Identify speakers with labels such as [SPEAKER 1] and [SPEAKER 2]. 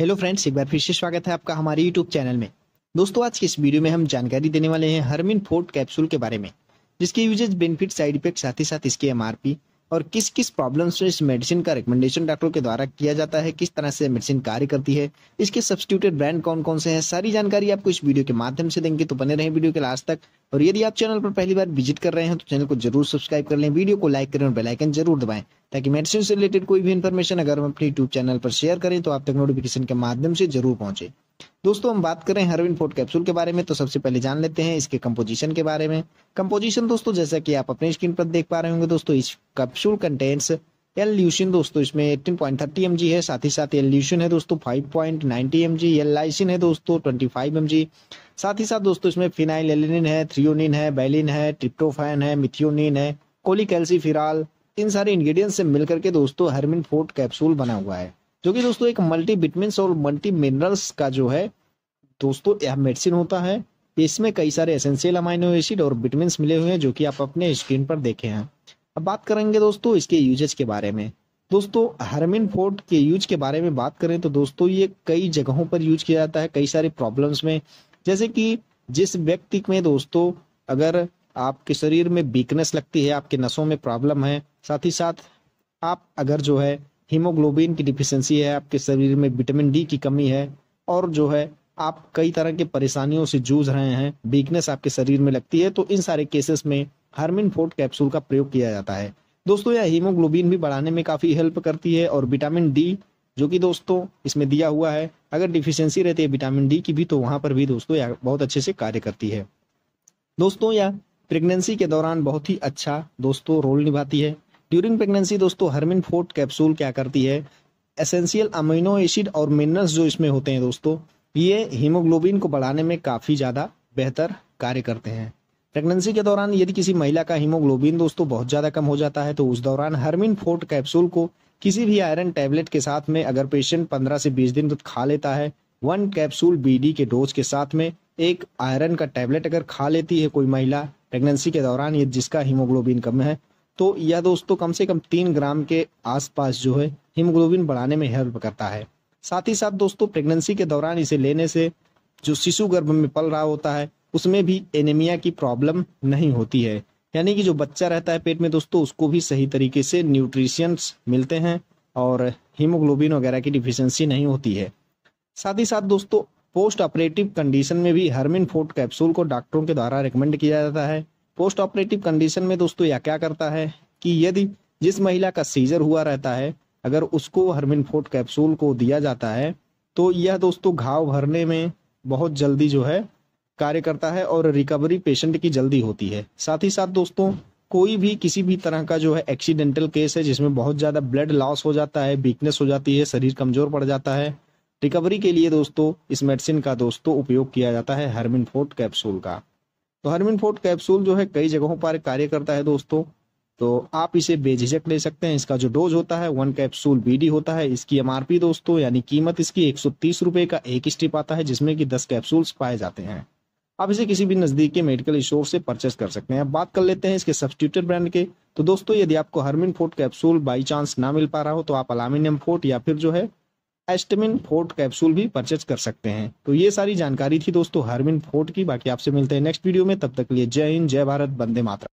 [SPEAKER 1] Hello friends एक बार फिर से स्वागत है आपका हमारे यूट्यूब चैनल में। दोस्तों, आज के इस वीडियो में हम जानकारी देने वाले हैं हरमिन फोर्ट कैप्सूल के बारे में, जिसके यूजेज बेनिफिट साइड इफ़ेक्ट साथ ही साथ इसके एमआरपी और किस किस प्रॉब्लम्स में इस मेडिसिन का रिकमेंडेशन डॉक्टरों के द्वारा किया जाता है, किस तरह से मेडिसिन कार्य करती है, इसके सब्सटीट्यूटेड ब्रांड कौन कौन से हैं, सारी जानकारी आपको इस वीडियो के माध्यम से देंगे। तो बने रहे वीडियो के लास्ट तक। और यदि आप चैनल पर पहली बार विज़िट कर रहे हैं तो चैनल को ज़रूर सब्सक्राइब कर लें। वीडियो को लाइक करें और बेलाइकन ज़रूर दबाएँ, ताकि मेडिसिन से रिलेटेड कोई भी इन्फॉर्मेशन अगर हम अपने यूट्यूब चैनल पर शेयर करें तो आप तक नोटिफिकेशन के माध्यम से ज़रूर पहुँचे। दोस्तों, हम बात करें हरविन फोर्ट कैप्सूल के बारे में तो सबसे पहले जान लेते हैं इसके कंपोजिशन के बारे में। कंपोजिशन दोस्तों, जैसा कि आप अपने स्क्रीन पर देख पा रहे होंगे दोस्तों, इस कैप्सूल कंटेंट्स एल ल्यूशन दोस्तों, इसमें 18.30 mg है, साथ ही साथ एल ल्यूशन है दोस्तों 5.90 mg एल लाइसिन है दोस्तों 25 mg साथ ही साथ दोस्तों, इसमें फिनाइल एलिनिन है थ्रियोनिन है बैलिन है ट्रिप्टोफैन है मिथियोनिन है कोलिकैल्सीफिराल इन सारे इंग्रेडिएंट्स से मिलकर के दोस्तों हरमिन फोर्ट कैप्सूल बना हुआ है। जो कि दोस्तों, एक मल्टी विटामिन और मल्टी मिनरल्स का जो है, दोस्तों, यह मेडिसिन होता है। इसमें कई सारे एसेंशियल अमाइनो एसिड और विटामिन मिले हुए हैं, जो कि आप अपने स्क्रीन पर देखे हैं। अब बात करेंगे दोस्तों, इसके यूजेज के बारे में। दोस्तों हरमिन फोर्ट के यूज़ के बारे में बात करें तो दोस्तों, ये कई जगहों पर यूज़ किया जाता है, कई सारे प्रॉब्लम्स में। जैसे कि जिस व्यक्ति में दोस्तों, अगर आपके शरीर में वीकनेस लगती है, आपके नसों में प्रॉब्लम है, साथ ही साथ आप अगर जो है हीमोग्लोबिन की डिफिशियंसी है, आपके शरीर में विटामिन डी की कमी है, और जो है, आप कई तरह के परेशानियों से जूझ रहे हैं वीकनेस आपके शरीर में लगती है तो इन सारे केसेस में हार्मिन फोर्ट कैप्सूल का प्रयोग किया जाता है। दोस्तों, यह हीमोग्लोबिन भी बढ़ाने में काफ़ी हेल्प करती है, और विटामिन डी जो कि दोस्तों, इसमें दिया हुआ है, अगर डिफिशियंसी रहती है विटामिन डी की भी तो वहाँ पर भी दोस्तों, यह बहुत अच्छे से कार्य करती है। दोस्तों, यह प्रेगनेंसी के दौरान बहुत ही अच्छा दोस्तों रोल निभाती है। ड्यूरिंग प्रेगनेंसी दोस्तों हरमिन फोर्ट कैप्सूल क्या करती है? एसेंशियल अमीनो एसिड और मिनरल्स जो इसमें होते हैं दोस्तों, ये हीमोग्लोबिन को बढ़ाने में काफ़ी ज़्यादा बेहतर कार्य करते हैं। प्रेगनेंसी के दौरान यदि किसी महिला का हीमोग्लोबिन दोस्तों बहुत ज़्यादा कम हो जाता है तो उस दौरान हरमिन फोर्ट कैप्सूल को किसी भी आयरन टैबलेट के साथ में अगर पेशेंट 15 से 20 दिन तक खा लेता है वन कैप्सूल बीडी के डोज के साथ में एक आयरन का टैबलेट अगर खा लेती है कोई महिला प्रेगनेंसी के दौरान ये जिसका हीमोग्लोबिन कम है तो यह दोस्तों, कम से कम तीन ग्राम के आसपास जो है, हीमोग्लोबिन बढ़ाने में हेल्प करता है। साथ ही साथ दोस्तों प्रेगनेंसी के दौरान इसे लेने से जो शिशु गर्भ में पल रहा होता है, उसमें भी एनीमिया की प्रॉब्लम नहीं होती है। यानी कि जो बच्चा रहता है पेट में, दोस्तों, उसको भी सही तरीके से न्यूट्रिशंस मिलते हैं और हीमोग्लोबिन वगैरह की डिफिशेंसी नहीं होती है। साथ ही साथ दोस्तों पोस्ट ऑपरेटिव कंडीशन में भी हर्मिन फोर्ट कैप्सूल को डॉक्टरों के द्वारा रिकमेंड किया जाता है। पोस्ट ऑपरेटिव कंडीशन में दोस्तों यह क्या करता है कि यदि जिस महिला का सीजर हुआ रहता है, अगर उसको हर्मिन फोर्ट कैप्सूल को दिया जाता है तो यह दोस्तों घाव भरने में बहुत जल्दी जो है कार्य करता है और रिकवरी पेशेंट की जल्दी होती है। साथ ही साथ दोस्तों, कोई भी किसी भी तरह का जो है एक्सीडेंटल केस है, जिसमें बहुत ज़्यादा ब्लड लॉस हो जाता है वीकनेस हो जाती है, शरीर कमज़ोर पड़ जाता है रिकवरी के लिए दोस्तों इस मेडिसिन का दोस्तों उपयोग किया जाता है हर्मिन फोर्ट कैप्सूल का। तो हरमिन फोर्ट कैप्सूल जो है कई जगहों पर कार्य करता है दोस्तों। तो आप इसे बेझिझक ले सकते हैं। इसका जो डोज होता है वन कैप्सूल बीडी होता है। इसकी एमआरपी दोस्तों, यानी कीमत इसकी एक सौ का एक स्टिप आता है, जिसमें कि दस कैप्सूल्स पाए जाते हैं। आप इसे किसी भी नजदीकी मेडिकल स्टोर से परचेस कर सकते हैं। अब बात कर लेते हैं इसके सब्सटीट्यूटेड ब्रांड के। तो दोस्तों, यदि आपको हरमिन फोर्ट कैप्सूल बाई चांस ना मिल पा रहा हो तो आप अलामिनियम फोर्ट या फिर जो है एस्टमिन फोर्ट कैप्सूल भी परचेज कर सकते हैं। तो ये सारी जानकारी थी दोस्तों हरमिन फोर्ट की। बाकी आपसे मिलते हैं नेक्स्ट वीडियो में। तब तक लिए जय हिंद, जय भारत बंदे मात्रा